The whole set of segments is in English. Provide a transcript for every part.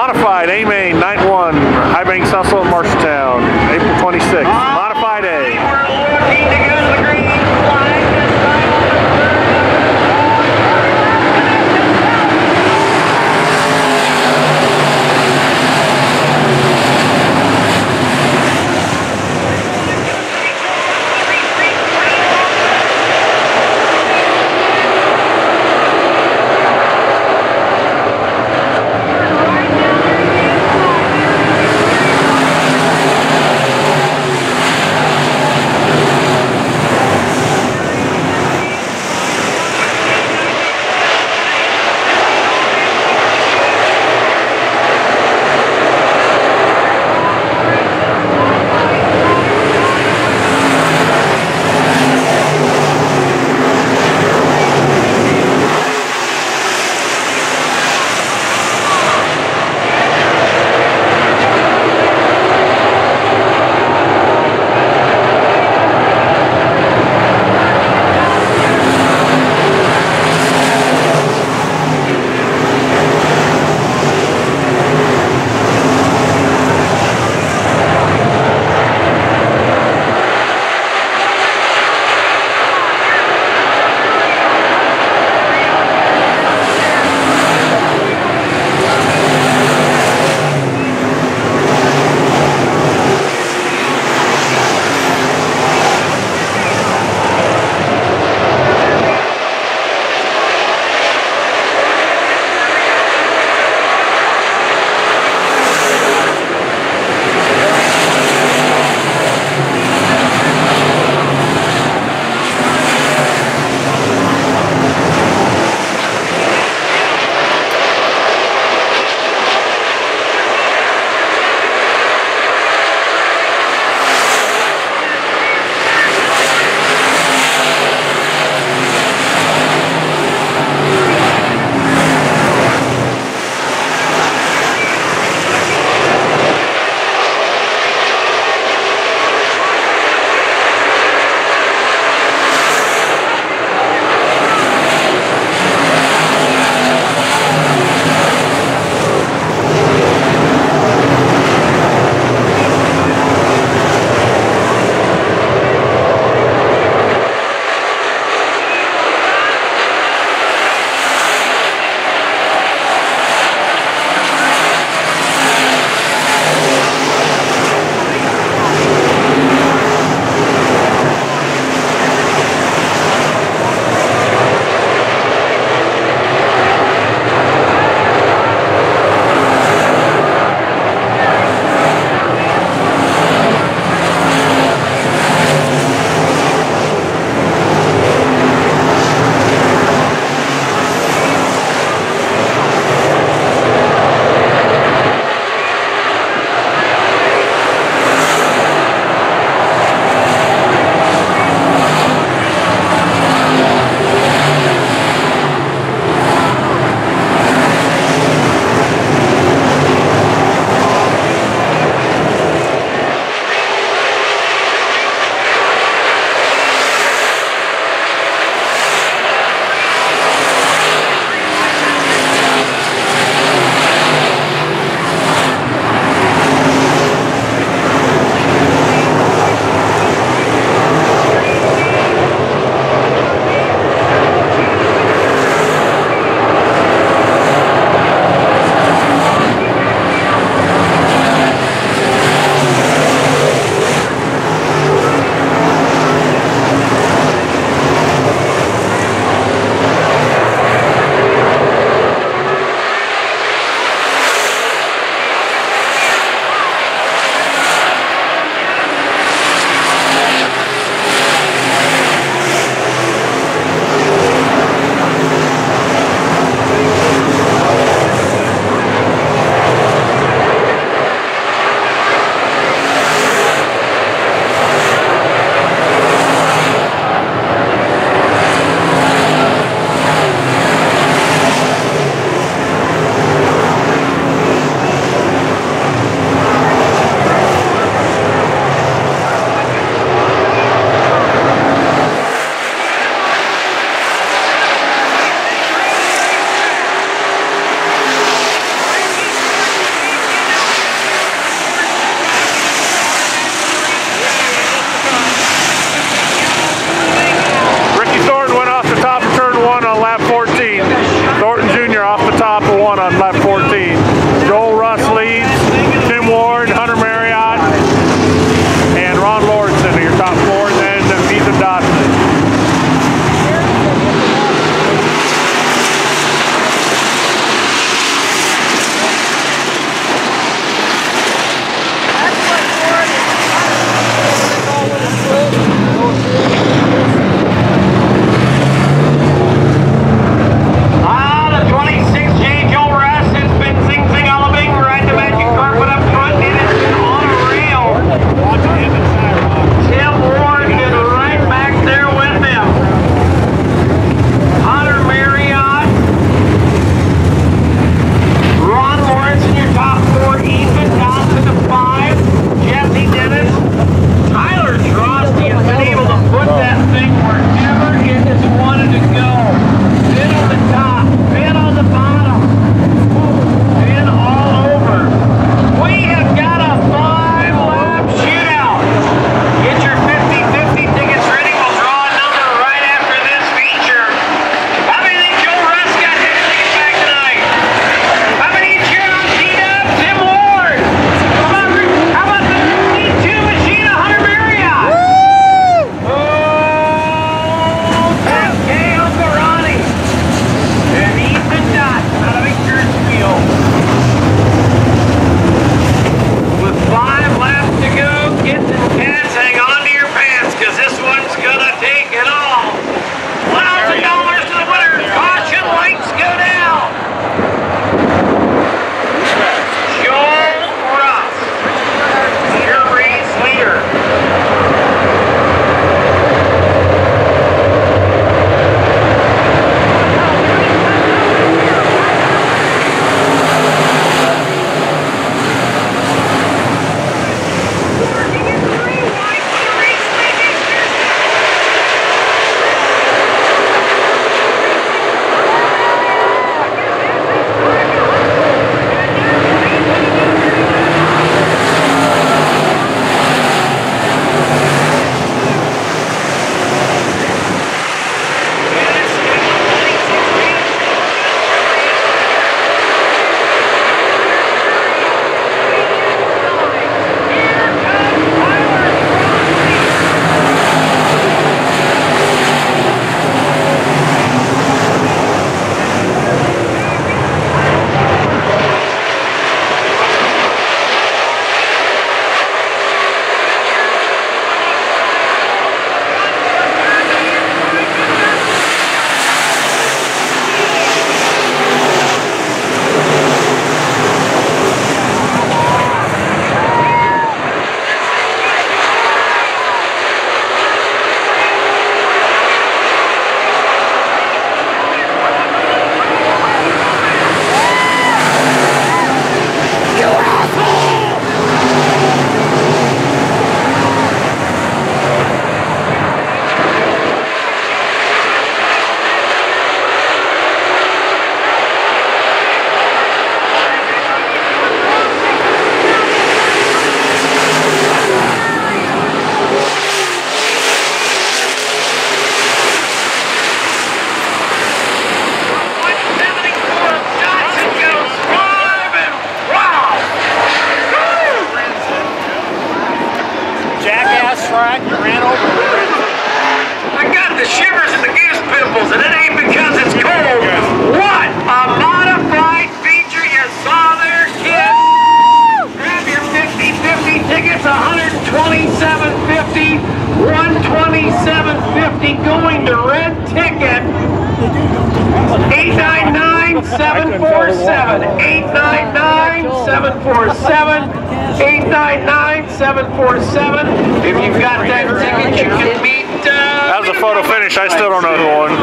Modified A-Main Night 1, High Banks Hustle in Marshalltown, top and one on left 40. 847-899-747. If you've got that ticket, you can meet... Uh, that was a photo finish. I still don't know who won.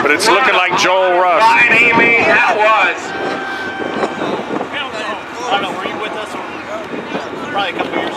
But it's looking like Joel Rust. Ryan Amy, that was. I don't know, were you with us probably a couple years?